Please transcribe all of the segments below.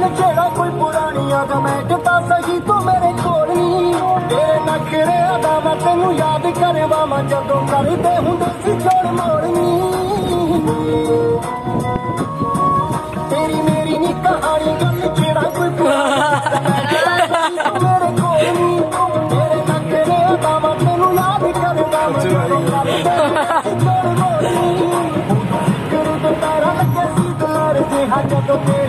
ਗੱਲ ਜਿਹੜਾ ਕੋਈ ਪੁਰਾਣੀਆਂ ਦਾ ਮੈਂ ਕਿਤਾ ਸਹੀ ਤੂੰ ਮੇਰੇ ਕੋਲ ਹੀ ਤੇਰੇ ਨਖਰਿਆਂ ਦਾ ਮੈਂ ਤੈਨੂੰ ਯਾਦ ਕਰਵਾਵਾਂ ਜਦੋਂ ਕਰਦੇ ਹੁੰਦੇ ਸੀ ਜੋੜ ਮੋੜਨੀ ਤੇਰੀ ਮੇਰੀ ਨੀ ਕਹਾਣੀ ਗੱਲ ਜਿਹੜਾ ਕੋਈ ਮੇਰੇ ਕੋਲ ਹੀ ਤੇਰੇ ਨਖਰਿਆਂ ਦਾ ਮੈਂ ਤੈਨੂੰ ਯਾਦ ਕਰਵਾਵਾਂ ਜਦੋਂ ਕਰਦੇ ਹੁੰਦੇ ਸੀ ਜੋੜ ਮੋੜਨੀ ਜਦੋਂ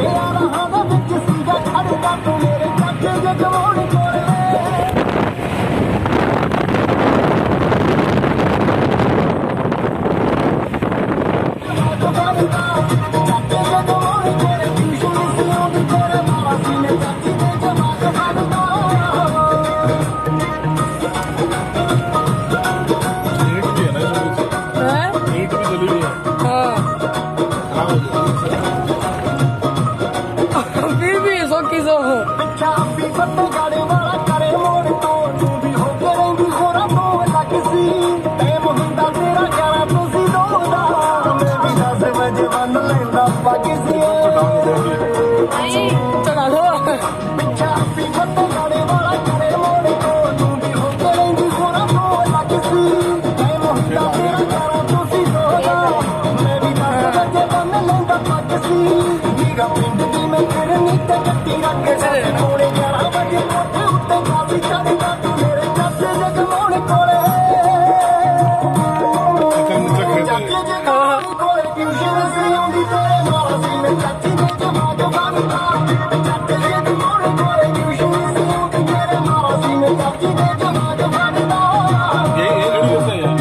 बीबी सो किसो हो? अच्छा, चाबी पत्तों गाड़ी वाला करे मोर ਕੰਨ ਲਾਉਂਦਾ ਪੱਗ ਸੀ। ਨੀਗਾ ਪਿੰਡ ਦੀ ਮੈਂ ਕਰਨੀ ਤਾਂ ਗੱਤੀ ਰੱਖ ਦੇ ਕੋਲੇ ਜਾਣਾ ਵੱਡੇ ਕੋਠੇ ਉੱਤੇ ਕਾਫੀ ਚੜਦਾ ਤੂੰ ਮੇਰੇ ਚਾਚੇ ਦੇ ਗਮਾਉਣ ਕੋਲੇ। ਕੋਲੇ ਟਿਊਸ਼ਨ ਸੀ ਆਉਂਦੀ ਤੇਰੇ ਨਾਲ ਸੀ ਮੈਂ ਚਾਚੀ ਦੇ ਜਮਾ ਜਵਾਨ ਦਾ ਚਾਚੇ ਦੇ ਗਮਾਉਣ ਕੋਲੇ ਟਿਊਸ਼ਨ ਸੀ ਆਉਂਦੀ ਤੇਰੇ ਨਾਲ ਸੀ ਮੈਂ ਚਾਚੀ ਦੇ ਜਮਾ ਜਵਾਨ ਦਾ ਇਹ ਇਹ ਵੀਡੀਓ ਸੇ ਹੈ।